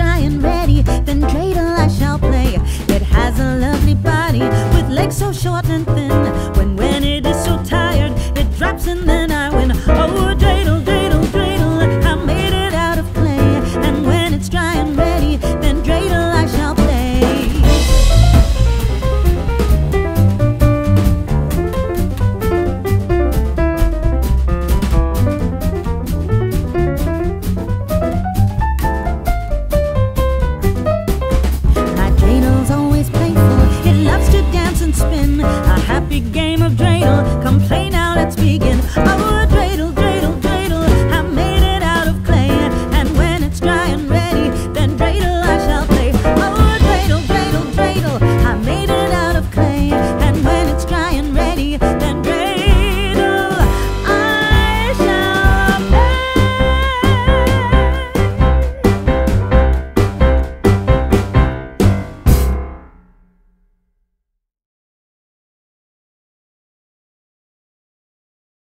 dry and ready, then dreidel I shall play. It has a lovely body with legs so short and thin. When when it is so tired, it drops and then I win. Oh, dance and spin. A happy game of dreidel. Come play now, let's begin.